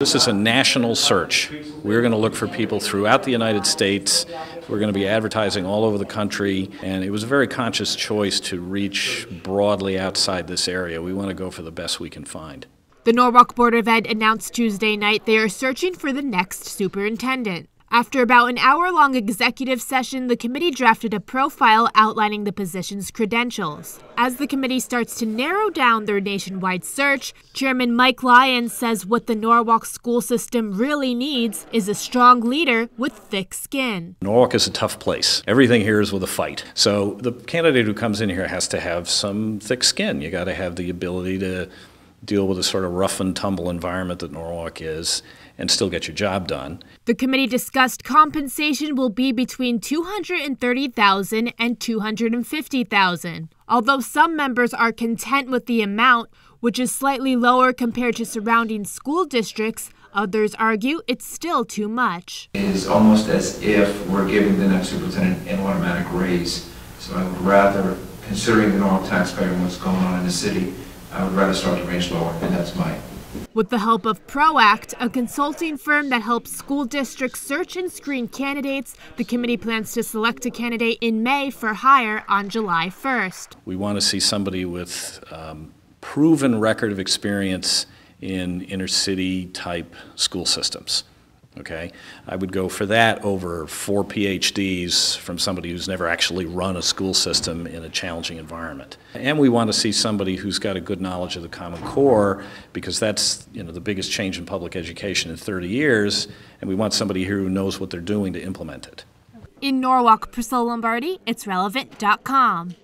This is a national search. We're going to look for people throughout the United States. We're going to be advertising all over the country, and it was a very conscious choice to reach broadly outside this area. We want to go for the best we can find. The Norwalk Board of Ed announced Tuesday night they are searching for the next superintendent. After about an hour long executive session, the committee drafted a profile outlining the position's credentials. As the committee starts to narrow down their nationwide search, Chairman Mike Lyons says what the Norwalk school system really needs is a strong leader with thick skin. Norwalk is a tough place. Everything here is with a fight. So the candidate who comes in here has to have some thick skin. You got to have the ability to deal with a sort of rough and tumble environment that Norwalk is and still get your job done. The committee discussed compensation will be between 230,000 and 250,000. Although some members are content with the amount, which is slightly lower compared to surrounding school districts, others argue it's still too much. It is almost as if we're giving the next superintendent an automatic raise. So I would rather, considering the normal taxpayer and what's going on in the city, I would rather start the range lower, and that's my. With the help of ProAct, a consulting firm that helps school districts search and screen candidates, the committee plans to select a candidate in May for hire on July 1st. We want to see somebody with um, proven record of experience in inner city type school systems. Okay, I would go for that over four PhDs from somebody who's never actually run a school system in a challenging environment. And we want to see somebody who's got a good knowledge of the Common Core because that's you know the biggest change in public education in 30 years, and we want somebody here who knows what they're doing to implement it. In Norwalk, Priscilla Lombardi, it's relevant.com.